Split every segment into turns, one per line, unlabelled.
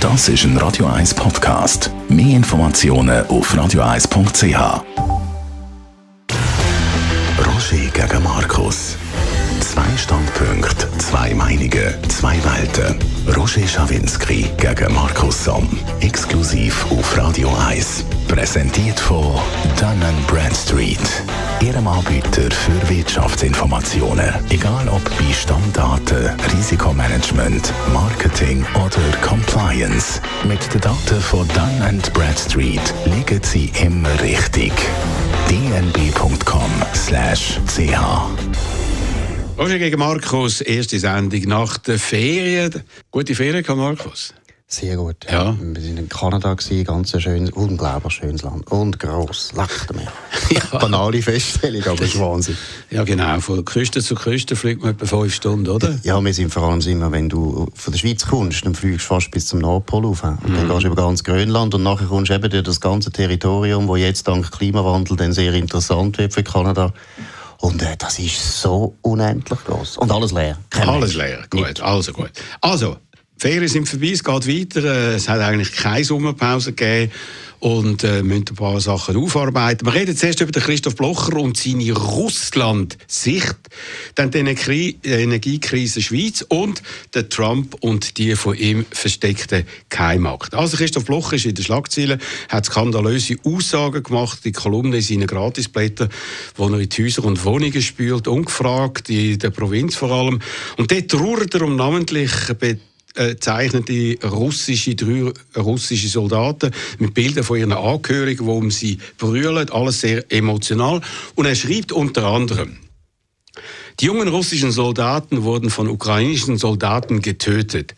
Das ist ein Radio 1 Podcast. Mehr Informationen auf radio1.ch. Roger gegen Markus. Zwei Standpunkte, zwei Meinungen, zwei Welten. Roger Schawinski gegen Markus Somm. Exklusiv auf Radio 1. Präsentiert von Dun Bradstreet. Ihrem Anbieter für Wirtschaftsinformationen. Egal ob bei Stammdaten, Risikomanagement, Marketing oder Compliance. Mit den Daten von Dun Bradstreet liegen Sie immer richtig. dnb.com/ch
Roger gegen Markus, erste Sendung nach der Ferien. Gute Ferien, Markus?
Sehr gut.
Ja.
Wir waren in Kanada, gewesen, ganz ein schönes, unglaublich schönes Land. Und gross, leckt mir.
Ja.
Banale Feststellung, aber es ist Wahnsinn.
Ja, genau. Von Küste zu Küste fliegt man etwa fünf Stunden, oder?
Ja, wir sind vor allem immer, wenn du von der Schweiz kommst, dann fliegst du fast bis zum Nordpol auf. Und dann gehst du über ganz Grönland und nachher kommst du eben durch das ganze Territorium, wo jetzt dank Klimawandel dann sehr interessant wird für Kanada. Und äh, das ist so unendlich groß. Und alles leer. Kein
Alles
Mensch.
leer. Gut, also gut. Also, die Ferien sind vorbei, es geht weiter. Äh, Es hat eigentlich keine Sommerpause gegeben und äh, müssen ein paar Sachen aufarbeiten. Wir reden zuerst über den Christoph Blocher und seine Russland-Sicht, dann die Energie Energiekrise Schweiz und der Trump und die von ihm versteckte Geheimakt. Also Christoph Blocher ist in den Schlagzeilen, hat skandalöse Aussagen gemacht, die Kolumne in seinen Gratisblättern, wo er in die Häuser und Wohnungen spült, ungefragt, in der Provinz vor allem. Und dort trauert er um namentlich äh, zeichnete russische, drei russische Soldaten mit Bildern von ihren Angehörigen, die um sie brüllen, alles sehr emotional. Und er schreibt unter anderem, die jungen russischen Soldaten wurden von ukrainischen Soldaten getötet.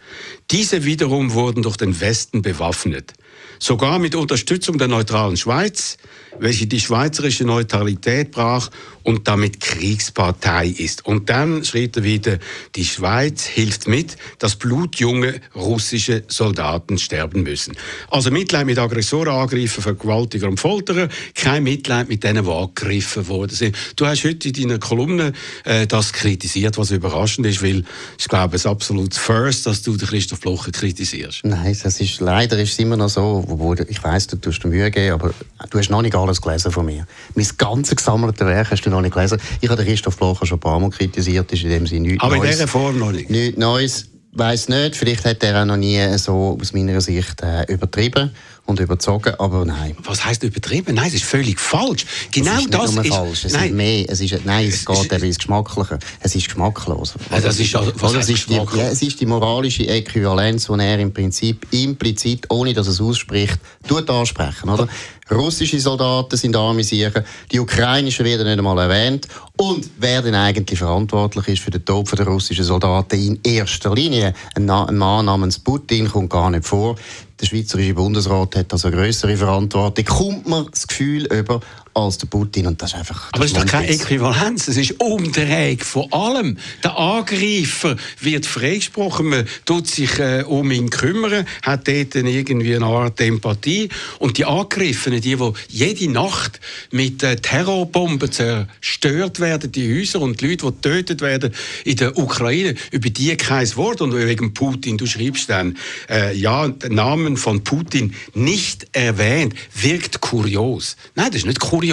Diese wiederum wurden durch den Westen bewaffnet. Sogar mit Unterstützung der neutralen Schweiz, welche die schweizerische Neutralität brach und damit Kriegspartei ist. Und dann schrieb er wieder, die Schweiz hilft mit, dass blutjunge russische Soldaten sterben müssen. Also Mitleid mit Aggressoren, Angreifer, Vergewaltiger und Folterer, kein Mitleid mit denen, die angegriffen worden sind. Du hast heute in deiner Kolumne äh, das kritisiert, was überraschend ist, weil ich glaube, es absolut first, dass du den Christoph Blocher kritisierst.
Nein, das ist, leider ist es immer noch so, wo, ich weiss, du tust dir Mühe geben, aber du hast noch nicht alles gelesen von mir. Mein ganzes gesammelte Werk hast du noch nicht gelesen. Ich habe den Christoph Blocher schon ein paar Mal kritisiert, ist in dem Sinne nichts
Aber in
Neues.
dieser Form noch nicht.
Nichts Neues, weiss nicht. Vielleicht hat er auch noch nie so aus meiner Sicht äh, übertrieben und überzogen, aber nein.
Was heißt übertrieben? Nein, es ist völlig falsch. Genau
es ist
das ist
falsch. Es
nein,
ist mehr. Es ist, nein, es, geht eben ins Geschmackliche. Es ist geschmacklos.
Ja, das ist also- was
Oder es, ist die, ja, es ist die moralische Äquivalenz, die er im Prinzip implizit, ohne dass er es ausspricht, tut ansprechen. Oder? Russische Soldaten sind amüsieren, die ukrainischen werden nicht einmal erwähnt. Und wer denn eigentlich verantwortlich ist für den Tod der russischen Soldaten in erster Linie? Ein Mann namens Putin kommt gar nicht vor. Der Schweizerische Bundesrat hat also eine größere Verantwortung. Kommt man das Gefühl über als der Putin und das ist einfach.
aber es ist doch keine. Äquivalenz, es ist Umdrehung von allem. Der Angreifer wird freigesprochen, man tut sich äh, um ihn kümmern, hat dort irgendwie eine Art Empathie. Und die Angegriffenen, die, die jede Nacht mit äh, Terrorbomben zerstört werden, die Häuser und die Leute, die getötet werden in der Ukraine, über die kein Wort. Und wegen Putin, du schreibst dann, äh, ja, der Namen von Putin nicht erwähnt, wirkt kurios. Nein, das ist nicht kurios.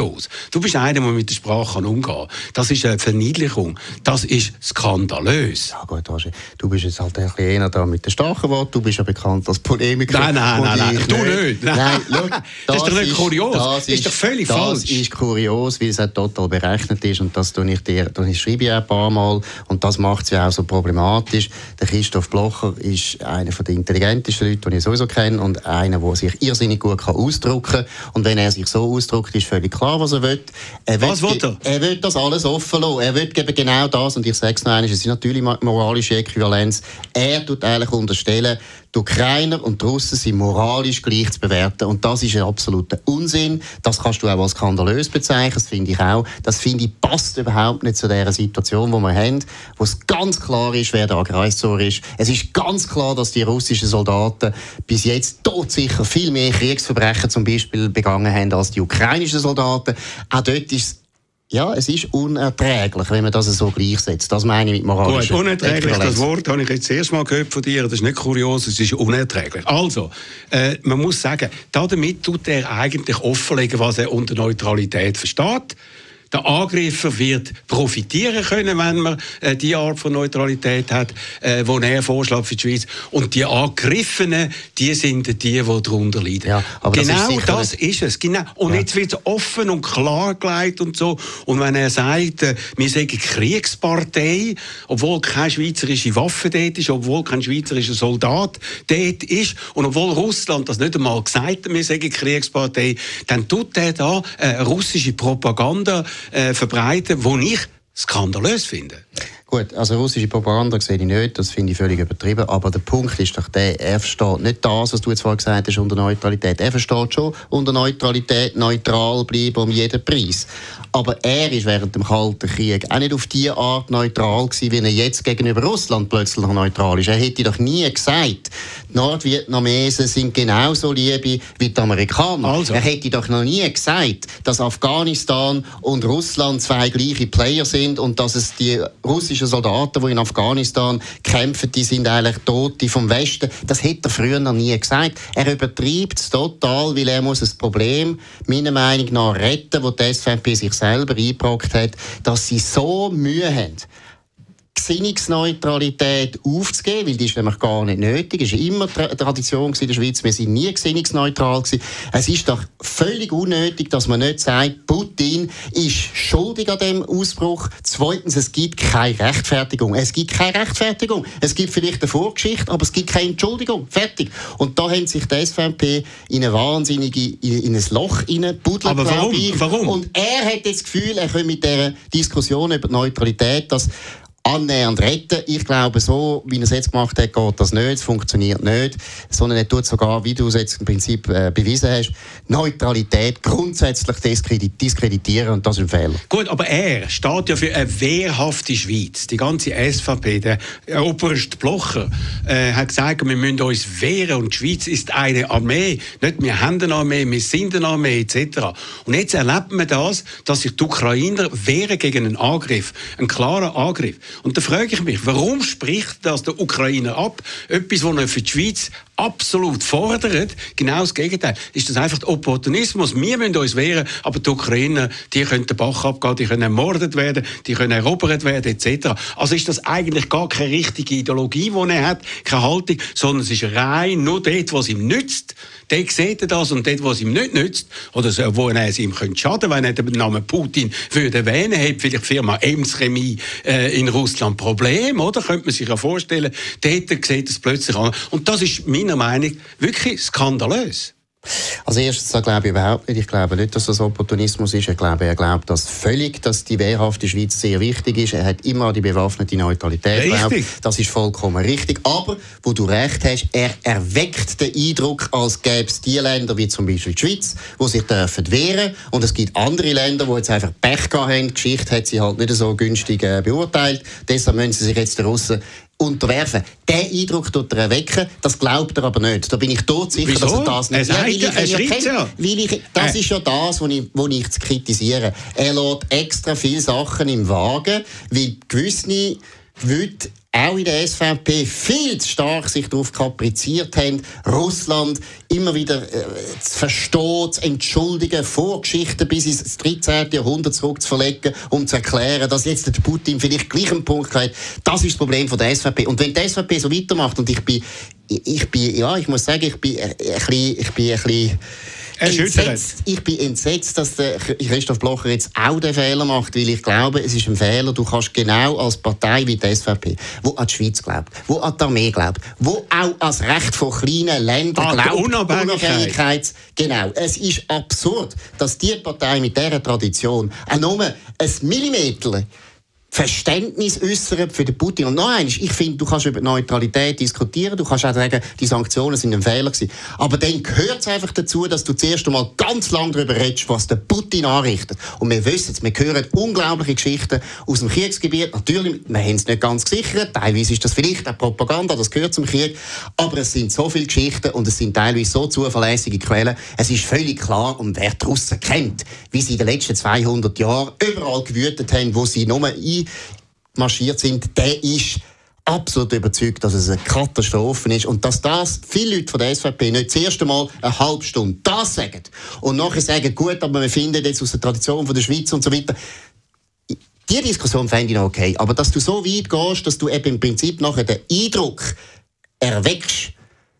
Du bist einer, der mit der Sprache umgehen kann. Das ist eine Verniedlichung. Das ist skandalös.
Ja gut, du bist jetzt halt ein eher da mit den starken Worten. Du bist ja bekannt als Polemiker.
Nein, nein, nein, nein, du nicht.
Nein, schau,
Das ist doch nicht kurios. Das ist doch völlig
das
falsch.
Das ist kurios, weil es auch total berechnet ist und das tue ich dir, das schreibe ich ein paar Mal und das macht es ja auch so problematisch. Der Christoph Blocher ist einer der intelligentesten Leute, die ich sowieso kenne und einer, der sich irrsinnig gut kann ausdrücken kann und wenn er sich so ausdrückt, ist völlig klar, was er will. er
Was will er?
Er will das alles offen lassen. Er will eben genau das und ich sage es noch einmal, es ist natürlich moralische Äquivalenz. Er tut eigentlich unterstellen, die Ukrainer und die Russen sind moralisch gleich zu bewerten. Und das ist ein absoluter Unsinn. Das kannst du auch als skandalös bezeichnen. Das finde ich auch. Das finde ich passt überhaupt nicht zu der Situation, die wir haben, wo es ganz klar ist, wer der Aggressor ist. Es ist ganz klar, dass die russischen Soldaten bis jetzt todsicher viel mehr Kriegsverbrechen zum Beispiel begangen haben als die ukrainischen Soldaten. Auch dort ist ja, es ist unerträglich, wenn man das so gleichsetzt. Das meine ich mit moralischer
Gut, unerträglich, das Wort habe ich jetzt das erste Mal gehört von dir. Das ist nicht kurios, es ist unerträglich. Also, äh, man muss sagen, damit tut er eigentlich offenlegen, was er unter Neutralität versteht der Angreifer wird profitieren können, wenn man äh, die Art von Neutralität hat, äh, die er vorschlägt für die Schweiz. Und die Angegriffenen, die sind die, die darunter leiden. Ja, genau das, das ist es. Genau. Und ja. jetzt wird es offen und klar gelegt und so. Und wenn er sagt, äh, wir sind Kriegspartei, obwohl keine schweizerische Waffe dort ist, obwohl kein schweizerischer Soldat dort ist und obwohl Russland das nicht einmal gesagt hat, wir sind Kriegspartei, dann tut er da äh, russische Propaganda äh, verbreiten, die ich skandalös finde.
Gut, also russische Propaganda sehe ich nicht, das finde ich völlig übertrieben. Aber der Punkt ist doch der, er versteht nicht das, was du jetzt vorhin gesagt hast, unter Neutralität. Er versteht schon unter Neutralität neutral bleiben um jeden Preis. Aber er ist während dem Kalten Krieg auch nicht auf diese Art neutral gewesen, wie er jetzt gegenüber Russland plötzlich noch neutral ist. Er hätte doch nie gesagt, die Nordvietnamesen sind genauso liebe wie die Amerikaner. Also. Er hätte doch noch nie gesagt, dass Afghanistan und Russland zwei gleiche Player sind und dass es die russischen Soldaten, die in Afghanistan kämpfen, die sind eigentlich Tote vom Westen. Das hätte er früher noch nie gesagt. Er übertreibt es total, weil er muss das Problem meiner Meinung nach retten, wo die SVP sich selber eingebrockt hat, dass sie so Mühe haben, Gesinnungsneutralität aufzugeben, weil die ist nämlich gar nicht nötig. Es war immer Tra Tradition in der Schweiz. Wir sind nie gesinnungsneutral gewesen. Es ist doch völlig unnötig, dass man nicht sagt, Putin ist schuldig an dem Ausbruch. Zweitens, es gibt keine Rechtfertigung. Es gibt keine Rechtfertigung. Es gibt vielleicht eine Vorgeschichte, aber es gibt keine Entschuldigung. Fertig. Und da haben sich die SVP in eine wahnsinnige, in ein Loch hineinbuddelt.
Aber warum? warum?
Und er hat das Gefühl, er könnte mit dieser Diskussion über die Neutralität, dass annähernd retten. Ich glaube, so wie er es jetzt gemacht hat, geht das nicht, es funktioniert nicht, sondern er tut sogar, wie du es jetzt im Prinzip äh, bewiesen hast, Neutralität grundsätzlich diskreditieren und das ist ein Fehler.
Gut, aber er steht ja für eine wehrhafte Schweiz. Die ganze SVP, der Oberst Blocher, äh, hat gesagt, wir müssen uns wehren und die Schweiz ist eine Armee. Nicht wir haben eine Armee, wir sind eine Armee etc. Und jetzt erlebt man das, dass sich die Ukrainer wehren gegen einen Angriff, einen klaren Angriff. Und da frage ich mich, warum spricht das der Ukrainer ab? Etwas, was für die Schweiz absolut fordert, genau das Gegenteil. Ist das einfach Opportunismus? Wir müssen uns wehren, aber die Ukrainer, die können den Bach abgehen, die können ermordet werden, die können erobert werden, etc. Also ist das eigentlich gar keine richtige Ideologie, die er hat, keine Haltung, sondern es ist rein nur dort, was ihm nützt. Dort sieht er das und dort, was ihm nicht nützt, oder so, wo er es ihm könnte schaden, wenn er den Namen Putin würde erwähnen, hat vielleicht die Firma Ems Chemie äh, in Russland Problem, oder? Könnte man sich ja vorstellen. Dort sieht es plötzlich an. Und das ist meiner Meinung wirklich skandalös.
Also erstens, das glaube ich überhaupt nicht. Ich glaube nicht, dass das Opportunismus ist. Ich glaube, er glaubt das völlig, dass die wehrhafte Schweiz sehr wichtig ist. Er hat immer an die bewaffnete Neutralität geglaubt. Das ist vollkommen richtig. Aber, wo du recht hast, er erweckt den Eindruck, als gäbe es die Länder, wie zum Beispiel die Schweiz, die sich dürfen wehren. Und es gibt andere Länder, die jetzt einfach Pech gehabt haben. Die Geschichte hat sie halt nicht so günstig äh, beurteilt. Deshalb müssen sie sich jetzt den Russen unterwerfen. Den Eindruck tut er erwecken, das glaubt er aber nicht. Da bin ich tot sicher,
Wieso?
dass er das nicht...
Er ja, er schreibt ja.
Ich, das äh. ist ja das, was ich, was ich zu kritisiere. Er lässt extra viele Sachen im Wagen, weil gewisse will auch in der SVP viel zu stark sich darauf kapriziert haben, Russland immer wieder äh, zu verstehen, zu entschuldigen, Vorgeschichten bis ins 13. Jahrhundert zurückzuverlegen, um zu erklären, dass jetzt der Putin vielleicht gleich einen Punkt hat. Das ist das Problem von der SVP. Und wenn die SVP so weitermacht, und ich bin, ich bin, ja, ich muss sagen, ich bin ein bisschen, ich bin ein bisschen entsetzt, ich bin entsetzt, dass der Christoph Blocher jetzt auch den Fehler macht, weil ich glaube, es ist ein Fehler. Du kannst genau als Partei wie die SVP, wo an die Schweiz glaubt, wo an die Armee glaubt, wo auch als Recht von kleinen Ländern ah, glaubt,
Unabhängigkeit. Unabhängigkeit.
Genau. Es ist absurd, dass die Partei mit dieser Tradition auch nur ein Millimeter Verständnis äußern für den Putin. Und noch eines, ich finde, du kannst über Neutralität diskutieren, du kannst auch sagen, die Sanktionen sind ein Fehler gewesen. Aber dann gehört es einfach dazu, dass du zuerst einmal ganz lang darüber redest, was der Putin anrichtet. Und wir wissen es, wir hören unglaubliche Geschichten aus dem Kriegsgebiet. Natürlich, wir haben es nicht ganz gesichert, teilweise ist das vielleicht auch Propaganda, das gehört zum Krieg. Aber es sind so viele Geschichten und es sind teilweise so zuverlässige Quellen. Es ist völlig klar, und wer die Russen kennt, wie sie in den letzten 200 Jahren überall gewütet haben, wo sie nur ein marschiert sind, der ist absolut überzeugt, dass es eine Katastrophe ist und dass das viele Leute von der SVP nicht das erste Mal eine halbe Stunde das sagen und nachher sagen, gut, aber wir finden jetzt aus der Tradition von der Schweiz und so weiter. Die Diskussion fände ich noch okay, aber dass du so weit gehst, dass du eben im Prinzip nachher den Eindruck erweckst,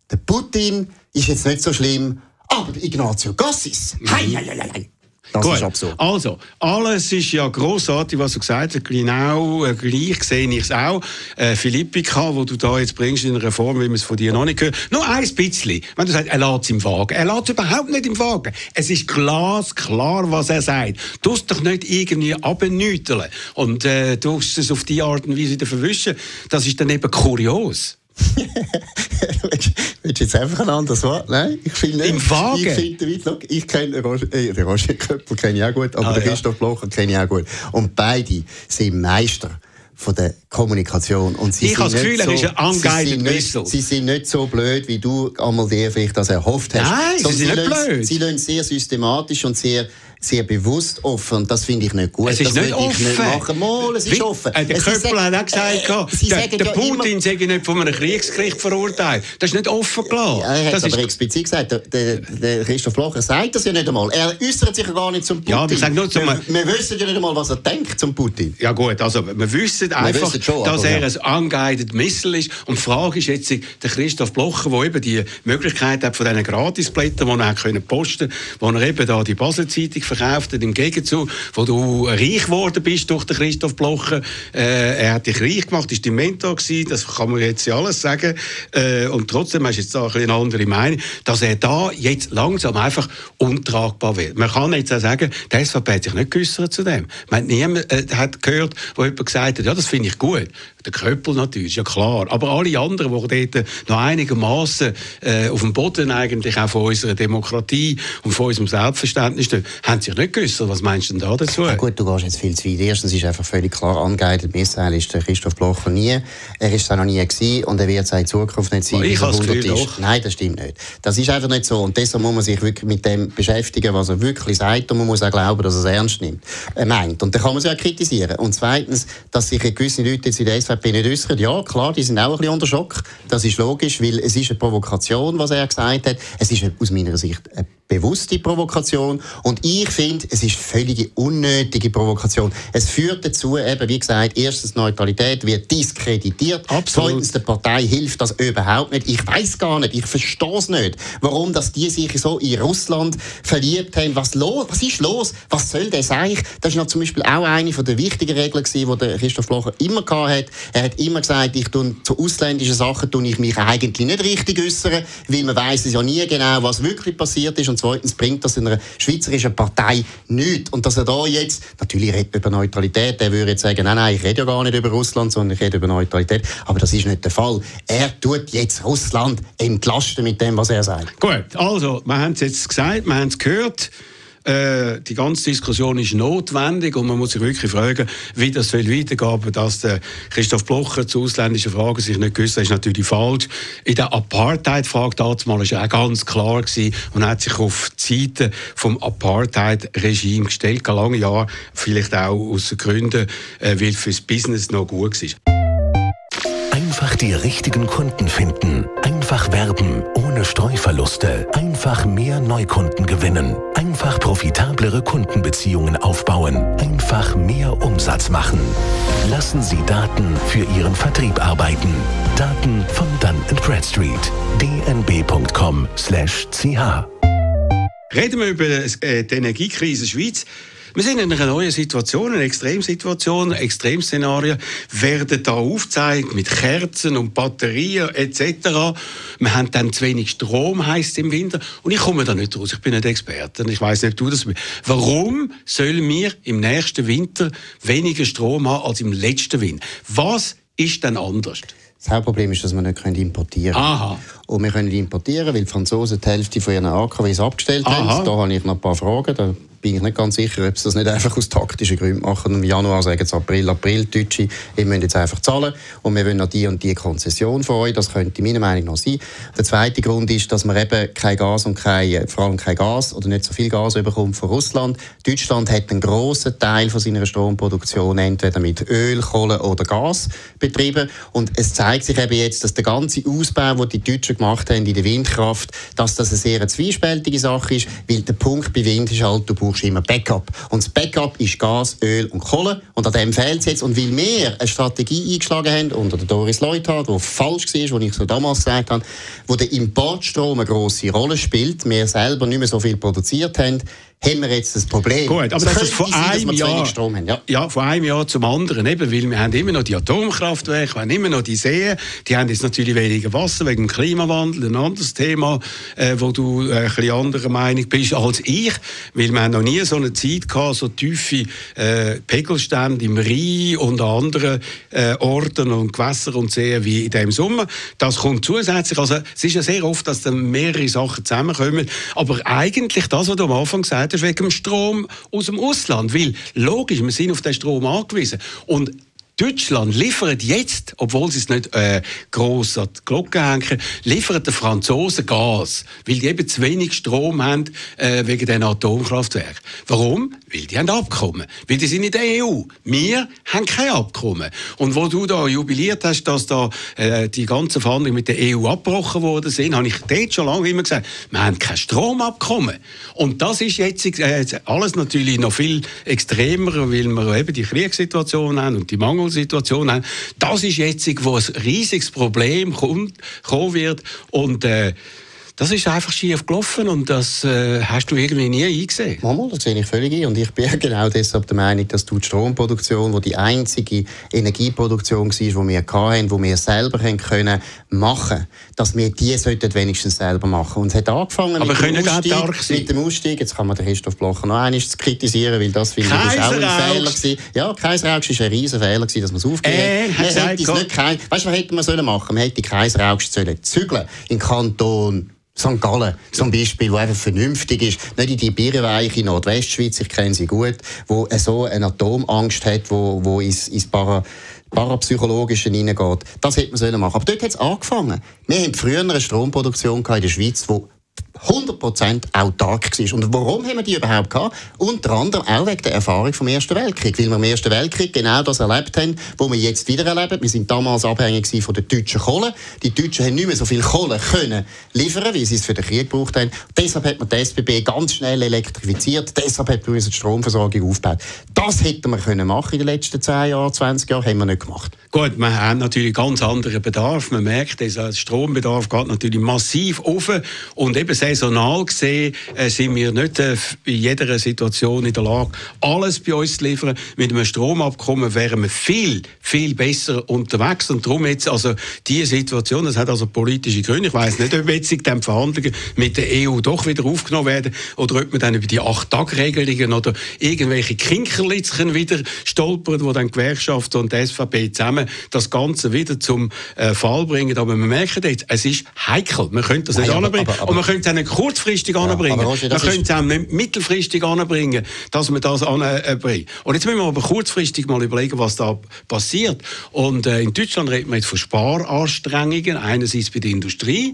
der Putin ist jetzt nicht so schlimm, aber Ignazio Gassis, hei, hei, hei, hei. Das Gut. ist absurd.
Also, alles ist ja grossartig, was du gesagt hast. Genau äh, gleich sehe ich es auch. Äh, Philippika, wo du da jetzt bringst in einer Form, wie man es von dir noch nicht gehört. Nur ein bisschen. Wenn du sagst, er lässt es im Wagen. Er lässt es überhaupt nicht im Wagen. Es ist glasklar, was er sagt. Du musst doch nicht irgendwie abnüteln. Und äh, du musst es auf die Art und Weise wieder verwischen. Das ist dann eben kurios.
Willst du jetzt einfach ein anderes Wort? Nein, ich finde nicht.
Im Wagen?
Ich finde ich kenne Roger, äh, den Roger Köppel kenne ich auch gut, aber ah, den Christoph ja. Blocher kenne ich auch gut. Und beide sind Meister von der Kommunikation. Und sie
ich habe das Gefühl,
er
ist ein unguided
Whistle. Sie sind nicht so blöd, wie du einmal dir vielleicht das erhofft hast.
Nein, sie sind sie nicht blöd.
Sie lassen sehr systematisch und sehr sehr bewusst offen. Und das finde ich nicht gut.
Es ist
das
nicht offen. Nicht
machen. Mal, es ist Wie, offen.
Äh, der
es
Köppel hat auch gesagt, äh, der, der ja Putin sei nicht von einem Kriegsgericht verurteilt. Das ist nicht offen klar.
Ja, er hat
das
aber explizit gesagt, der, der, der Christoph Blocher sagt das ja nicht einmal. Er äußert sich ja gar nicht zum Putin.
Ja, wir, sagen nur zum
wir, wir wissen ja nicht einmal, was er denkt zum Putin.
Ja gut, also wir wissen einfach, wir wissen schon, dass er ja. ein unguided Missile ist. Und die Frage ist jetzt, der Christoph Blocher, der eben die Möglichkeit hat von diesen Gratisblättern, die er können posten konnte, wo er eben da die Basel-Zeitung verkauft hat, im Gegenzug, wo du reich geworden bist durch den Christoph Blocher. Äh, er hat dich reich gemacht, ist dein Mentor gewesen, das kann man jetzt ja alles sagen. Äh, und trotzdem hast du jetzt da eine andere Meinung, dass er da jetzt langsam einfach untragbar wird. Man kann jetzt auch sagen, der SVP hat sich nicht geäußert zu dem. Man hat niemand äh, hat gehört, wo jemand gesagt hat, ja, das finde ich gut. Der Köppel natürlich, ja klar. Aber alle anderen, die dort noch einigermaßen äh, auf dem Boden eigentlich auch von unserer Demokratie und von unserem Selbstverständnis stehen, haben sich nicht geäußert. Was meinst du denn da dazu?
Ja, gut, du gehst jetzt viel zu weit. Erstens ist einfach völlig klar angeleitet, Missile ist der Christoph Blocher nie. Er ist auch noch nie gewesen und er wird es auch in Zukunft nicht sein.
Ich habe das.
Nein, das stimmt nicht. Das ist einfach nicht so. Und deshalb muss man sich wirklich mit dem beschäftigen, was er wirklich sagt und man muss auch glauben, dass er es ernst nimmt. Er meint. Und dann kann man es ja kritisieren. Und zweitens, dass sich gewisse Leute jetzt in der SVP nicht äußern. Ja, klar, die sind auch ein bisschen unter Schock. Das ist logisch, weil es ist eine Provokation, was er gesagt hat. Es ist aus meiner Sicht eine bewusste Provokation. Und ich finde, es ist völlige unnötige Provokation. Es führt dazu, eben, wie gesagt, erstens Neutralität wird diskreditiert. Absolut. Zweitens, der Partei hilft das überhaupt nicht. Ich weiß gar nicht, ich verstehe es nicht, warum dass die sich so in Russland verliebt haben. Was, los, was ist los? Was soll das eigentlich? Das war zum Beispiel auch eine der wichtigen Regeln, die der Christoph Blocher immer hatte. Er hat immer gesagt, ich tue zu ausländischen Sachen tue ich mich eigentlich nicht richtig äußern, weil man weiß es ja nie genau, was wirklich passiert ist. Und zweitens bringt das in einer schweizerischen Partei nichts. Und dass er da jetzt, natürlich redet über Neutralität, der würde jetzt sagen, nein, nein, ich rede ja gar nicht über Russland, sondern ich rede über Neutralität. Aber das ist nicht der Fall. Er tut jetzt Russland entlasten mit dem, was er sagt.
Gut, also, wir haben es jetzt gesagt, wir haben es gehört. Äh, die ganze Diskussion ist notwendig und man muss sich wirklich fragen, wie das soll weitergehen. Dass der Christoph Blocher zu ausländischen Fragen sich nicht gewusst hat, ist natürlich falsch. In der Apartheid-Frage damals war auch ganz klar gewesen und hat sich auf die Seite vom Apartheid-Regime gestellt, lange Jahre, vielleicht auch aus Gründen, äh, weil fürs Business noch gut war.
Die richtigen Kunden finden. Einfach werben, ohne Streuverluste. Einfach mehr Neukunden gewinnen. Einfach profitablere Kundenbeziehungen aufbauen. Einfach mehr Umsatz machen. Lassen Sie Daten für Ihren Vertrieb arbeiten. Daten von Dun Bradstreet. dnb.com/ch
Reden wir über äh, die Energiekrise Schweiz. Wir sind in einer neuen Situation, einer Extremsituation, Extremszenarien werden da aufgezeigt mit Kerzen und Batterien etc. Wir haben dann zu wenig Strom, heisst im Winter. Und ich komme da nicht raus. Ich bin nicht Experte. Ich weiß nicht, ob du das bist. Warum sollen wir im nächsten Winter weniger Strom haben als im letzten Winter? Was ist denn anders?
Das Hauptproblem ist, dass wir nicht importieren können.
Aha.
Und wir können importieren, weil die Franzosen die Hälfte von ihren AKWs abgestellt Aha. haben. Da habe ich noch ein paar Fragen. Da bin ich nicht ganz sicher, ob sie das nicht einfach aus taktischen Gründen machen. Im Januar sagen sie April, April, Deutsche, ihr müsst jetzt einfach zahlen und wir wollen noch die und die Konzession von euch. Das könnte meiner Meinung nach sein. Der zweite Grund ist, dass man eben kein Gas und kein, vor allem kein Gas oder nicht so viel Gas bekommt von Russland. Deutschland hat einen grossen Teil von seiner Stromproduktion entweder mit Öl, Kohle oder Gas betrieben und es zeigt sich eben jetzt, dass der ganze Ausbau, den die Deutschen gemacht haben in der Windkraft, dass das eine sehr zwiespältige Sache ist, weil der Punkt bei Wind ist halt, du brauchst immer Backup. Und das Backup ist Gas, Öl und Kohle. Und an dem fehlt es jetzt. Und weil wir eine Strategie eingeschlagen haben, unter der Doris Leuthard, die falsch war, wie ich so damals gesagt habe, wo der Importstrom eine grosse Rolle spielt, wir selber nicht mehr so viel produziert haben, haben wir jetzt das Problem.
Gut, aber das, das ist von einem Jahr, ja. ja, von einem Jahr zum anderen, eben, weil wir haben immer noch die Atomkraftwerke, wir haben immer noch die Seen, die haben jetzt natürlich weniger Wasser wegen dem Klimawandel, ein anderes Thema, äh, wo du äh, ein bisschen anderer Meinung bist als ich, weil wir haben noch nie so eine Zeit gehabt, so tiefe äh, Pegelstände im Rhein und an anderen äh, Orten und Gewässern und Seen wie in diesem Sommer. Das kommt zusätzlich, also es ist ja sehr oft, dass dann mehrere Sachen zusammenkommen, aber eigentlich das, was du am Anfang gesagt das ist wegen dem Strom aus dem Ausland. Weil, logisch, wir sind auf den Strom angewiesen. Und Deutschland liefert jetzt, obwohl sie es nicht äh, gross an die Glocke hängen, liefert den Franzosen Gas, weil die eben zu wenig Strom haben äh, wegen den Atomkraftwerken. Warum? Weil die haben Abkommen. Weil die sind in der EU. Wir haben kein Abkommen. Und wo du da jubiliert hast, dass da äh, die ganzen Verhandlungen mit der EU abgebrochen worden sind, habe ich dort schon lange immer gesagt, wir haben kein Stromabkommen. Und das ist jetzt äh, alles natürlich noch viel extremer, weil wir eben die Kriegssituation haben und die Mangel Situation haben. Das ist jetzt, wo ein riesiges Problem kommt, kommen wird und äh, das ist einfach schief gelaufen und das äh, hast du irgendwie nie eingesehen.
Mama, das sehe ich völlig ein. Und ich bin genau deshalb der Meinung, dass die Stromproduktion, die die einzige Energieproduktion war, die wir hatten, die wir selber haben können machen dass wir die sollten wenigstens selber machen. Und es hat angefangen
Aber mit, dem
Ausstieg, mit dem Ausstieg. Jetzt kann man den Christoph Blocher noch einmal kritisieren, weil das finde ich ist auch ein Fehler gewesen. Ja, Kaiserrausch war ein riesen Fehler gewesen, dass man es aufgegeben
äh, hat.
Weißt du, was hätte man sollen machen? Man hätte Kaiserrausch zügeln in Kanton St. Gallen zum Beispiel, wo einfach vernünftig ist, nicht in die birrenweiche Nordwestschweiz, ich kenne sie gut, wo so eine Atomangst hat, wo, wo ins, ins Para Parapsychologische hineingeht. Das hätte man sollen machen. Aber dort hat es angefangen. Wir haben früher eine Stromproduktion in der Schweiz, die 100% autark war. Und warum haben wir die überhaupt gehabt? Unter anderem auch wegen der Erfahrung vom Ersten Weltkrieg. Weil wir im Ersten Weltkrieg genau das erlebt haben, was wir jetzt wieder erleben. Wir sind damals abhängig von der deutschen Kohle. Die Deutschen haben nicht mehr so viel Kohle können liefern, wie sie es für den Krieg gebraucht haben. Deshalb hat man die SBB ganz schnell elektrifiziert. Deshalb hat man die Stromversorgung aufgebaut. Das hätten wir können machen in den letzten 10 Jahren, 20 Jahren, haben wir nicht gemacht.
Gut, wir haben natürlich ganz anderen Bedarf. Man merkt, der Strombedarf geht natürlich massiv auf und eben saisonal gesehen äh, sind wir nicht äh, in jeder Situation in der Lage, alles bei uns zu liefern. Mit einem Stromabkommen wären wir viel, viel besser unterwegs. Und darum jetzt also diese Situation, das hat also politische Gründe. Ich weiß nicht, ob jetzt die Verhandlungen mit der EU doch wieder aufgenommen werden oder ob man dann über die Acht-Tage-Regelungen oder irgendwelche Kinkerlitzchen wieder stolpern, wo dann Gewerkschaften und die SVP zusammen das Ganze wieder zum äh, Fall bringen. Aber wir merken jetzt, es ist heikel. Man könnte das Nein, nicht aber, anbringen. Aber, aber, und man könnte es kurzfristig ja, anbringen. Man könnte es auch mittelfristig anbringen, dass man das anbringt. Und jetzt müssen wir aber kurzfristig mal überlegen, was da passiert. Und äh, in Deutschland reden wir jetzt von Sparanstrengungen, einerseits bei der Industrie,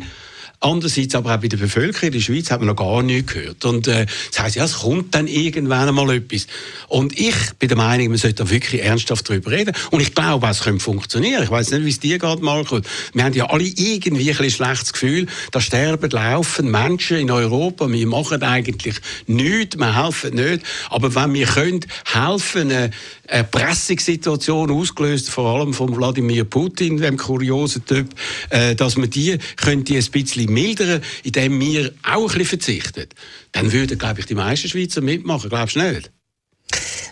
Andererseits aber auch bei der Bevölkerung in der Schweiz hat man noch gar nichts gehört. Und äh, das heisst, ja, es kommt dann irgendwann einmal etwas. Und ich bin der Meinung, man sollte da wirklich ernsthaft darüber reden. Und ich glaube, es könnte funktionieren. Ich weiß nicht, wie es dir geht, Marco. Wir haben ja alle irgendwie ein schlechtes Gefühl, da sterben, laufen Menschen in Europa. Wir machen eigentlich nichts, wir helfen nicht. Aber wenn wir können helfen, eine Erpressungssituation ausgelöst, vor allem von Wladimir Putin, dem kuriosen Typ, äh, dass man die könnte ein bisschen bisschen mildern, indem wir auch ein bisschen verzichten, dann würden, glaube ich, die meisten Schweizer mitmachen. Glaubst du nicht?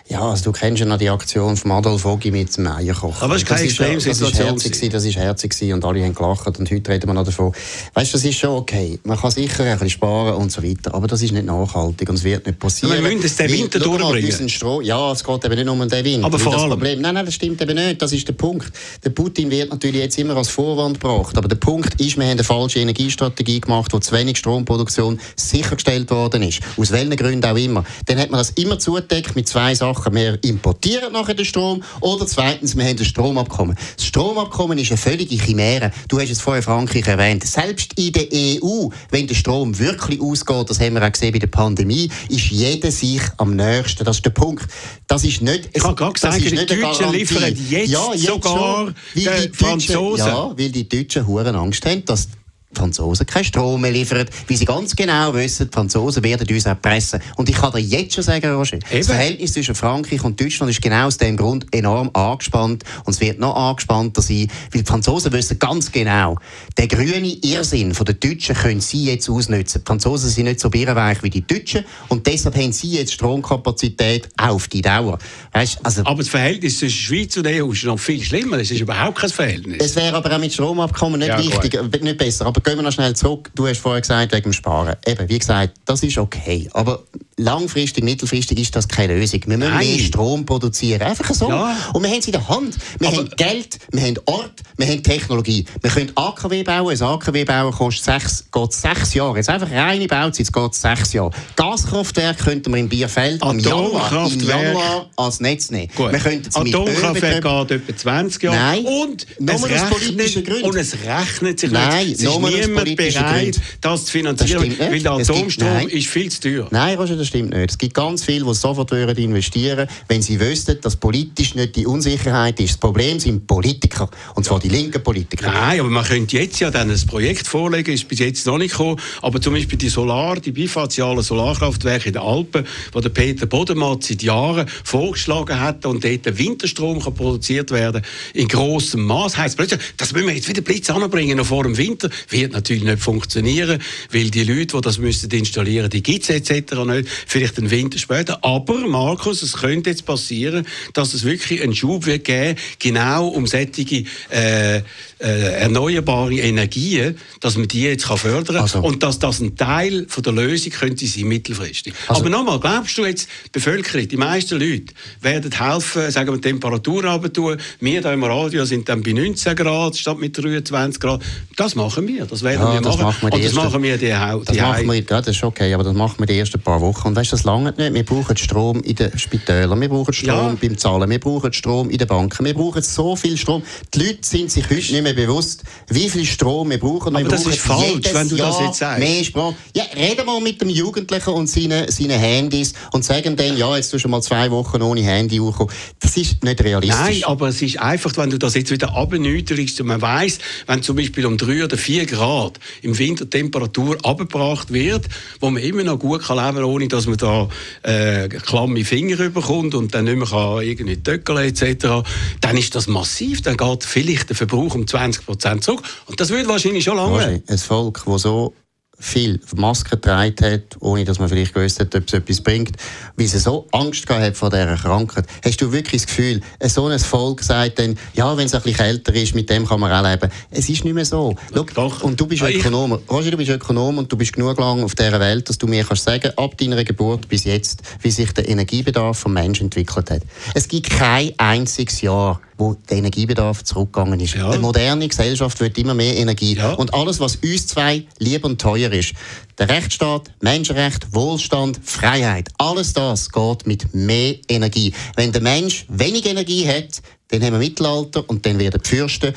Ja, also du kennst ja noch die Aktion von Adolf Ogi mit dem Eierkochen.
Aber es ist keine Extremsituation.
Das war herzig, herzig und alle haben gelacht und heute reden wir noch davon. Weißt du, das ist schon okay. Man kann sicher ein bisschen sparen und so weiter, aber das ist nicht nachhaltig und es wird nicht passieren.
wir müssen es den Winter durchbringen.
Stro ja, es geht eben nicht nur um den Winter.
Aber vor allem.
Problem, nein, nein, das stimmt eben nicht. Das ist der Punkt. Der Putin wird natürlich jetzt immer als Vorwand gebracht, aber der Punkt ist, wir haben eine falsche Energiestrategie gemacht, wo zu wenig Stromproduktion sichergestellt worden ist. Aus welchen Gründen auch immer. Dann hat man das immer zugedeckt mit zwei Sachen. Wir importieren nachher den Strom oder zweitens, wir haben ein Stromabkommen. Das Stromabkommen ist eine völlige Chimäre. Du hast es vorher Frankreich erwähnt. Selbst in der EU, wenn der Strom wirklich ausgeht, das haben wir auch gesehen bei der Pandemie, ist jeder sich am nächsten. Das ist der Punkt. Das ist nicht,
ich habe gerade gesagt, die Deutschen liefern jetzt, ja, jetzt sogar schon,
die Franzosen. Ja, weil die Deutschen Huren Angst haben, dass die Franzosen keinen Strom mehr liefern, weil sie ganz genau wissen, die Franzosen werden uns erpressen. Und ich kann dir jetzt schon sagen, Roger, Eben. das Verhältnis zwischen Frankreich und Deutschland ist genau aus dem Grund enorm angespannt und es wird noch angespannter sein, weil die Franzosen wissen ganz genau, der grüne Irrsinn der Deutschen können sie jetzt ausnutzen. Die Franzosen sind nicht so birrenweich wie die Deutschen und deshalb haben sie jetzt Stromkapazität auf die Dauer.
Weißt, also, aber das Verhältnis zwischen Schweiz und EU ist noch viel schlimmer. Es ist überhaupt kein Verhältnis.
Es wäre aber auch mit Stromabkommen nicht ja, wichtig, nicht besser. Aber gehen wir noch schnell zurück. Du hast vorher gesagt, wegen dem Sparen. Eben, wie gesagt, das ist okay. Aber langfristig, mittelfristig ist das keine Lösung. Wir müssen Nein. mehr Strom produzieren. Einfach so. Ja. Und wir haben es in der Hand. Wir Aber haben Geld, wir haben Ort, wir haben Technologie. Wir können AKW bauen. Ein AKW bauen kostet sechs, geht sechs Jahre. Jetzt einfach reine Bauzeit, geht sechs Jahre. Gaskraftwerk könnten wir in Bierfeld im Januar, im Januar als Netz nehmen.
Gut. Wir könnten Atomkraftwerk geht etwa 20 Jahre.
Nein.
Und es, rechnet, und es rechnet sich
Nein,
nicht. Es ist niemand bereit, das zu finanzieren, das weil der Atomstrom ist viel zu teuer.
Nein, Roger, das stimmt nicht. Es gibt ganz viele, die sofort würden investieren wenn sie wüssten, dass politisch nicht die Unsicherheit ist. Das Problem sind Politiker, und zwar die linken Politiker.
Nein, aber man könnte jetzt ja dann ein Projekt vorlegen, ist bis jetzt noch nicht gekommen, aber zum Beispiel die Solar, die bifazialen Solarkraftwerke in den Alpen, wo der Peter Bodemann seit Jahren vorgeschlagen hat und dort Winterstrom kann produziert werden in grossem Maß. Heißt plötzlich, das müssen wir jetzt wieder Blitz anbringen vor dem Winter. Wird natürlich nicht funktionieren, weil die Leute, die das müssen installieren, die gibt es etc. nicht vielleicht einen Winter später. Aber, Markus, es könnte jetzt passieren, dass es wirklich einen Schub wird geben, genau um solche äh, äh, erneuerbare Energien, dass man die jetzt kann fördern kann also. und dass das ein Teil von der Lösung könnte sein mittelfristig. Also. Aber nochmal, glaubst du jetzt, die Bevölkerung, die meisten Leute werden helfen, sagen wir, Temperatur runter Wir hier im Radio sind dann bei 19 Grad statt mit 23 Grad. Das machen wir, das werden ja, wir
das
machen.
machen wir und das
ersten, machen wir die,
die das machen wir, ja, das ist okay, aber das machen wir die ersten paar Wochen. Und weißt, das lange nicht. Wir brauchen Strom in den Spitälern, wir brauchen Strom ja. beim Zahlen, wir brauchen Strom in den Banken, wir brauchen so viel Strom. Die Leute sind sich heute nicht mehr bewusst, wie viel Strom wir brauchen. Wir
Aber das ist falsch, wenn du Jahr das jetzt sagst.
Mehr Strom. Ja, reden wir mit dem Jugendlichen und seinen, seinen Handys und sagen dann, ja, jetzt tust du mal zwei Wochen ohne Handy hochkommen. Das ist nicht realistisch.
Nein, aber es ist einfach, wenn du das jetzt wieder abnüterst und man weiss, wenn zum Beispiel um drei oder vier Grad im Winter Temperatur abgebracht wird, wo man immer noch gut kann leben kann, ohne dass man da äh, klamme Finger bekommt und dann nicht mehr kann irgendwie töckeln etc., dann ist das massiv. Dann geht vielleicht der Verbrauch um 20 Prozent zurück. Und das wird wahrscheinlich schon lange.
Ein Volk, das so viel Masken getragen hat, ohne dass man vielleicht gewusst hat, ob es etwas bringt, weil sie so Angst gehabt hat vor dieser Krankheit. Hast du wirklich das Gefühl, so ein Volk sagt dann, ja, wenn es ein bisschen kälter ist, mit dem kann man auch leben. Es ist nicht mehr so. Schau. Und du bist Ökonom. Roger, du bist Ökonom und du bist genug lang auf dieser Welt, dass du mir kannst sagen, ab deiner Geburt bis jetzt, wie sich der Energiebedarf vom Menschen entwickelt hat. Es gibt kein einziges Jahr, wo der Energiebedarf zurückgegangen ist. Ja. Eine moderne Gesellschaft wird immer mehr Energie. Ja. Und alles, was uns zwei lieb und teuer ist, der Rechtsstaat, Menschenrecht, Wohlstand, Freiheit, alles das geht mit mehr Energie. Wenn der Mensch wenig Energie hat, dann haben wir Mittelalter und dann werden die Fürsten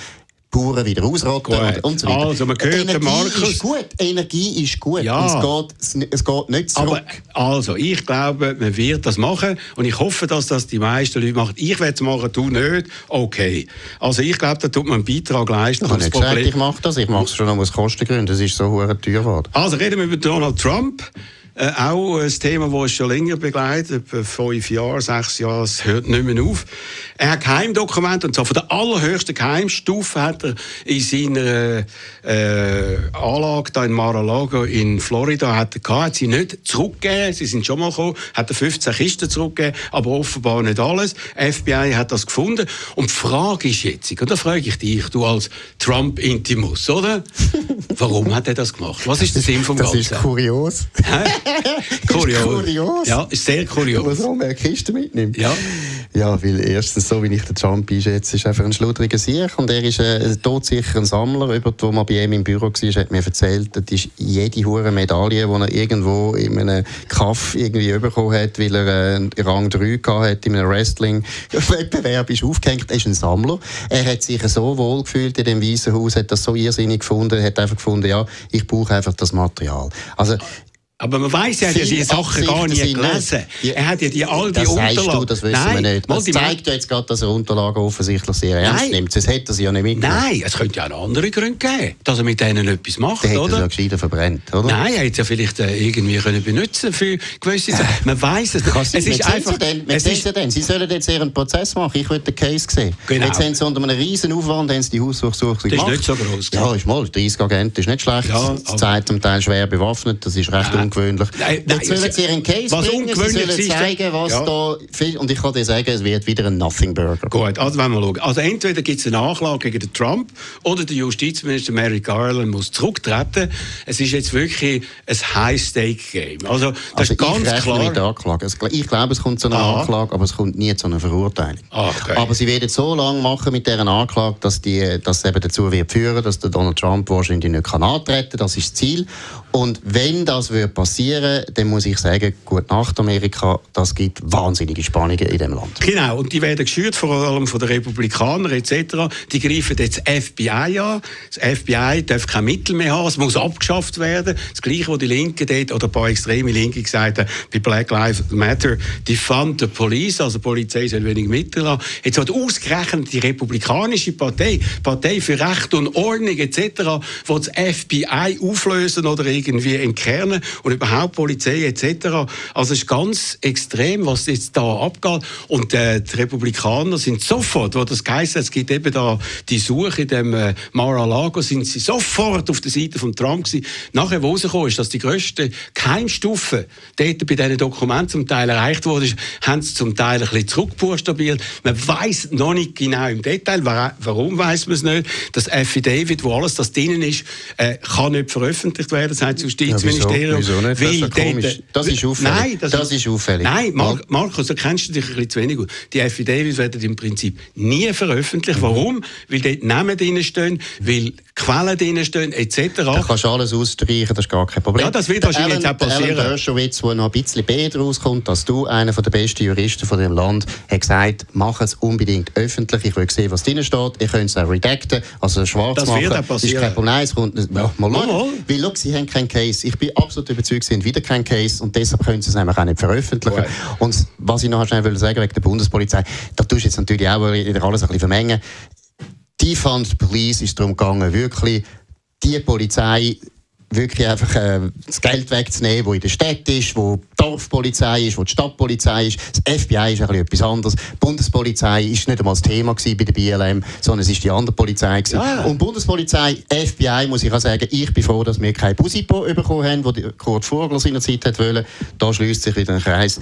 Bauern wieder ausrotten und, so weiter.
Also, man hört
Energie
Markus...
ist gut, Energie ist gut. Ja. Es, geht, es geht nicht zurück.
Aber, also, ich glaube, man wird das machen und ich hoffe, dass das die meisten Leute machen. Ich werde es machen, du nicht. Okay. Also, ich glaube, da tut man einen Beitrag leisten.
Ich habe nicht gesagt, ich mache das. Ich mache es schon aus Kostengründen. Das ist so hoch teuer geworden.
Also, reden wir über Donald Trump. Äh, auch ein Thema, das schon länger begleitet, etwa fünf Jahre, sechs Jahre, es hört nicht mehr auf. Er hat Geheimdokumente, und zwar von der allerhöchsten Geheimstufe hat er in seiner äh, Anlage da in Mar-a-Lago in Florida hat er gehabt, hat sie nicht zurückgegeben, sie sind schon mal gekommen, hat er 15 Kisten zurückgegeben, aber offenbar nicht alles. FBI hat das gefunden. Und die Frage ist jetzt, und da frage ich dich, du als Trump-Intimus, oder? Warum hat er das gemacht? Was ist der Sinn vom
das
Ganzen?
Das ist kurios.
kurios.
kurios.
Ja, ist sehr kurios.
Warum er Kiste mitnimmt?
Ja.
Ja, weil erstens, so wie ich den Trump einschätze, ist einfach ein schludriger Sieg und er ist ein todsicherer Sammler. Jemand, der mal bei ihm im Büro war, hat mir erzählt, das ist jede hure Medaille, die er irgendwo in einem Kaff irgendwie bekommen hat, weil er einen Rang 3 hat in einem Wrestling-Wettbewerb, ist aufgehängt. Er ist ein Sammler. Er hat sich so wohl gefühlt in dem Weißen Haus, hat das so irrsinnig gefunden, hat einfach gefunden, ja, ich brauche einfach das Material. Also,
aber man weiß, er hat ja die Sachen gar nie gelesen. Die, er hat ja die, all die
das
Unterlagen.
Du, das wissen Nein, wir nicht. Das zeigt ja jetzt gerade, dass er Unterlagen offensichtlich sehr ernst Nein. nimmt. Sonst hätte er sie ja nicht mitgenommen.
Nein, es könnte ja auch andere Gründe geben, dass er mit denen etwas macht,
Der
oder?
Er ja gescheiter verbrennt, oder?
Nein, er hätte es ja vielleicht äh, irgendwie können benutzen für gewisse Sachen. Man weiß es.
Kannst
es ist einfach...
Denn, es ist denn? Sie sollen jetzt ihren Prozess machen. Ich will den Case sehen.
Genau.
Jetzt haben sie unter einem riesen Aufwand haben sie die Hausdurchsuchung
gemacht. Das ist nicht so groß.
Ja, ist mal. 30 Agenten ist nicht schlecht. Ja, zeigt zum Teil schwer bewaffnet. Das ist recht
Nein.
Ungewöhnlich.
Nein,
Jetzt sollen sie ihren Case
was
bringen, sie sollen zeigen, was
ja.
da... Und ich kann dir sagen, es wird wieder ein Nothing-Burger.
Gut, also wenn wir schauen. Also entweder gibt es eine Anklage gegen den Trump oder der Justizminister Merrick Garland muss zurücktreten. Es ist jetzt wirklich ein High-Stake-Game. Also das
also
ist ganz
ich
klar...
mit Anklage. Ich glaube, es kommt zu einer
Aha.
Anklage, aber es kommt nie zu einer Verurteilung.
Okay.
Aber sie werden so lange machen mit dieser Anklage, dass, die, dass es eben dazu wird führen, dass der Donald Trump wahrscheinlich nicht kann antreten kann. Das ist das Ziel. Und wenn das wird passieren, dann muss ich sagen, gut Nacht Amerika, das gibt wahnsinnige Spannungen in dem Land.
Genau, und die werden geschürt, vor allem von den Republikanern etc. Die greifen jetzt das FBI an. Das FBI darf kein Mittel mehr haben, es muss abgeschafft werden. Das Gleiche, was die Linken dort, oder ein paar extreme Linke gesagt haben, bei Black Lives Matter, defund the police, also die Polizei soll wenig Mittel haben. Jetzt hat ausgerechnet die Republikanische Partei, Partei für Recht und Ordnung etc., wo das FBI auflösen oder irgendwie entkernen und überhaupt Polizei etc. Also es ist ganz extrem, was jetzt da abgeht. Und äh, die Republikaner sind sofort, wo das geheißen es gibt eben da die Suche in dem äh, Mar-a-Lago, sind sie sofort auf der Seite von Trump gewesen. Nachher, wo rausgekommen ist, dass die grösste Keimstufe dort bei diesen Dokumenten zum Teil erreicht wurde, haben sie zum Teil ein bisschen zurückbuchstabiert. Man weiß noch nicht genau im Detail, warum weiß man es nicht. Das Affidavit, wo alles das drinnen ist, äh, kann nicht veröffentlicht werden, sagt das Justizministerium.
Ja, wieso, nicht? Das ist, ja komisch. das ist auffällig.
Nein, das,
das ist auffällig.
Nein, Mar Markus, da kennst du dich ein bisschen zu wenig gut. Die Affidavits werden im Prinzip nie veröffentlicht.
Mhm.
Warum? Weil dort Namen drin stehen, weil Quellen drin stehen, etc.
Da kannst du alles ausstreichen, das ist gar kein Problem.
Ja, das wird wahrscheinlich jetzt auch passieren.
Alan Dershowitz, der noch ein bisschen besser rauskommt als du, einer der besten Juristen von dem Land, hat gesagt, mach es unbedingt öffentlich. Ich will sehen, was drin steht. Ihr könnt es auch redacten, also schwarz
das
machen.
Wird auch passieren.
ist kein Problem. Nein, es kommt, ja, mal schauen.
Mal.
Weil, look, sie haben keinen Case. Ich bin absolut überzeugt, sie haben wieder keinen Case und deshalb können sie es nämlich auch nicht veröffentlichen.
Right.
Und was ich noch schnell will sagen wegen der Bundespolizei, da tust du jetzt natürlich auch wieder alles ein bisschen vermengen. Die Fund Police ist darum gegangen, wirklich die Polizei wirklich einfach äh, das Geld wegzunehmen, wo in der Stadt ist, wo die Dorfpolizei ist, wo die Stadtpolizei ist. Das FBI ist ein bisschen etwas anderes. Die Bundespolizei ist nicht einmal das Thema bei der BLM, sondern es ist die andere Polizei gewesen.
Ja.
Und Bundespolizei, FBI, muss ich auch sagen, ich bin froh, dass wir kein Busipo bekommen haben, wo die Kurt Vogel seinerzeit hat wollen. Da schließt sich wieder ein Kreis.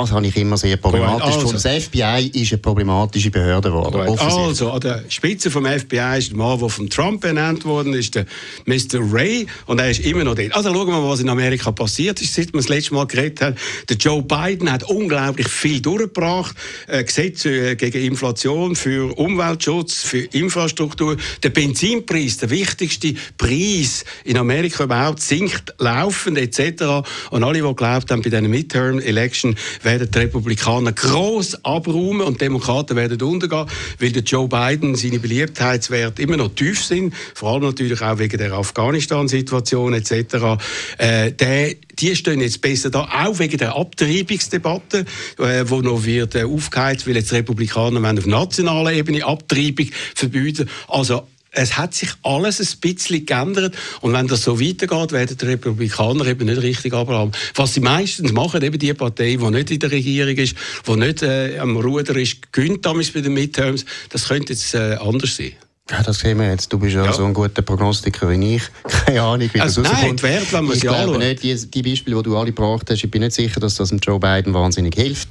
Das habe ich immer sehr problematisch
also.
gefunden. Das FBI ist eine problematische Behörde geworden.
Also, an der Spitze vom FBI ist der Mann, der von Trump benannt worden ist, der Mr. Ray, und er ist immer noch dort. Also schauen wir mal, was in Amerika passiert ist, seit wir das letzte Mal geredet haben. Der Joe Biden hat unglaublich viel durchgebracht. Äh, Gesetze gegen Inflation, für Umweltschutz, für Infrastruktur. Der Benzinpreis, der wichtigste Preis in Amerika überhaupt, sinkt laufend etc. Und alle, die geglaubt haben, bei diesen Midterm-Election werden die Republikaner gross abräumen und die Demokraten werden untergehen, weil der Joe Biden seine Beliebtheitswerte immer noch tief sind, vor allem natürlich auch wegen der Afghanistan-Situation etc. Äh, der, die stehen jetzt besser da, auch wegen der Abtreibungsdebatte, äh, noch wird äh, aufgeheizt, weil jetzt die Republikaner wollen auf nationaler Ebene Abtreibung verbieten. Also es hat sich alles ein bisschen geändert. Und wenn das so weitergeht, werden die Republikaner eben nicht richtig Abraham. Was sie meistens machen, eben die Partei, die nicht in der Regierung ist, die nicht äh, am Ruder ist, gönnt damals bei den Midterms, das könnte jetzt äh, anders sein.
Ja, das sehen wir jetzt. Du bist ja, ja. so ein guter Prognostiker wie ich. Keine Ahnung, wie
also
das
rauskommt. Nein, Wert, wenn man ich glaube
nicht, die, die Beispiele, die du alle gebracht hast, ich bin nicht sicher, dass das dem Joe Biden wahnsinnig hilft.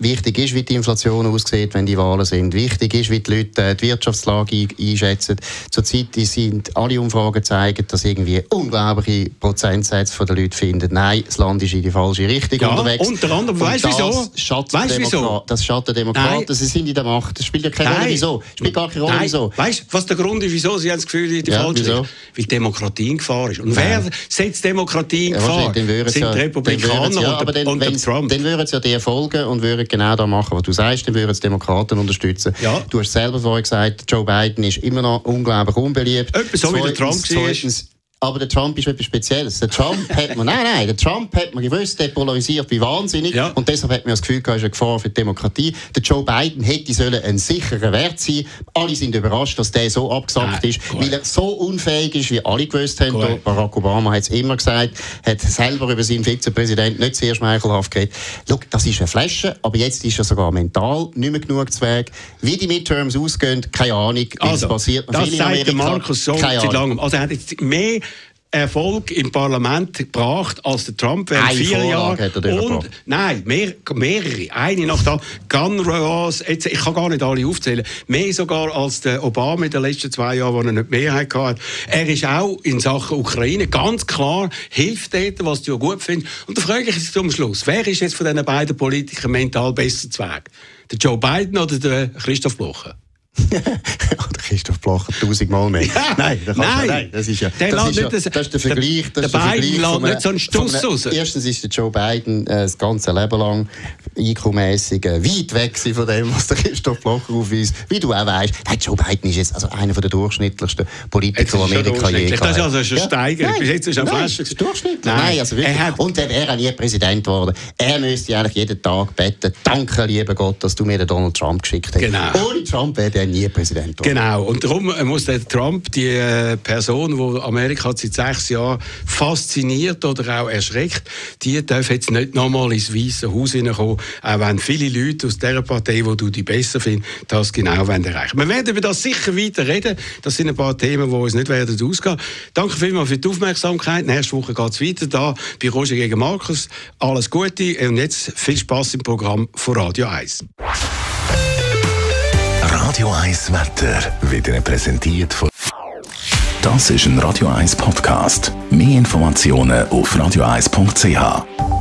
Wichtig ist, wie die Inflation aussieht, wenn die Wahlen sind. Wichtig ist, wie die Leute äh, die Wirtschaftslage einschätzen. Zurzeit sind alle Umfragen zeigen, dass irgendwie unglaubliche Prozentsätze der Leute finden, nein, das Land ist in die falsche Richtung
ja,
unterwegs.
Unter anderem, weißt du wieso?
Weißt wieso? Das schatten Demokraten, sie sind in der Macht. Das spielt ja keine Rolle, wieso. Spielt gar keine Rolle, wieso.
Weißt du, was der Grund ist, wieso sie haben das Gefühl, in die ja, falsche Richtung? Weil Demokratie in Gefahr ist. Und nein. wer setzt Demokratie in Gefahr? Ja, sind
ja,
die Republikaner
ja, und,
und
dann,
Trump.
Dann würden sie ja die folgen und würden genau das machen, was du sagst, dann würden die Demokraten unterstützen. Ja. Du hast selber vorhin gesagt, Joe Biden ist immer noch unglaublich unbeliebt.
Etwas so wie der Trump
zweitens, aber der Trump ist etwas Spezielles. Der Trump hat man, nein, nein, der Trump hat man gewusst, der polarisiert wie wahnsinnig. Ja. Und deshalb hat man das Gefühl, er ist eine Gefahr für die Demokratie. Der Joe Biden hätte sollen ein sicherer Wert sein. Alle sind überrascht, dass der so abgesagt ist, cool. weil er so unfähig ist, wie alle gewusst haben. Cool. Barack Obama hat es immer gesagt, hat selber über seinen Vizepräsidenten nicht sehr schmeichelhaft geredet. Schau, das ist eine Flasche, aber jetzt ist er sogar mental nicht mehr genug zu Weg. Wie die Midterms ausgehen, keine Ahnung,
also, passiert. Das sagt Markus so seit langem. Also er hat jetzt mehr Erfolg im Parlament gebracht als der Trump während vier Jahren. Und, nein, mehr, mehrere. Eine nach der Gun Royals, jetzt, ich kann gar nicht alle aufzählen. Mehr sogar als der Obama in den letzten zwei Jahren, wo er nicht Mehrheit hatte. Er ist auch in Sachen Ukraine ganz klar, hilft dort, was du gut findest. Und da frage ich jetzt zum Schluss, wer ist jetzt von diesen beiden Politikern mental besser zu Weg? Der Joe Biden oder der Christoph Blocher?
Oder Christoph Blocher tausendmal mehr.
Ja,
nein,
nein, nein,
nein, das ist ja,
der
das, ist
ja
das, das ist der Vergleich.
Das der, der, der Biden lässt nicht so einen Stuss raus.
Erstens ist der Joe Biden äh, das ganze Leben lang IQ-mässig äh, weit weg von dem, was der Christoph Blocher aufweist. Wie du auch weißt, nein, Joe Biden ist jetzt also einer der durchschnittlichsten Politiker, die Amerika je
Das ist also eine Steigerung. Bis jetzt ist er
flash. Durchschnittlich. Nein, nein also wirklich. Hat, und er wäre nie Präsident geworden. Er müsste eigentlich jeden Tag beten, danke, lieber Gott, dass du mir den Donald Trump geschickt hast.
Genau.
Ohne Trump wäre er nie Präsident
geworden. Genau. Und darum muss der Trump, die äh, Person, die Amerika seit sechs Jahren fasziniert oder auch erschreckt, die darf jetzt nicht nochmal ins Weiße Haus hineinkommen, auch wenn viele Leute aus dieser Partei, wo du die besser findest, das genau erreichen wollen. Wir werden über das sicher weiter reden. Das sind ein paar Themen, die uns nicht werden ausgehen. Danke vielmals für die Aufmerksamkeit. Nächste Woche geht es weiter da bei Roger gegen Markus. Alles Gute und jetzt viel Spaß im Programm von Radio 1.
Radio 1 Wetter wird Ihnen präsentiert von. Das ist ein Radio 1 Podcast. Mehr Informationen auf radio1.ch.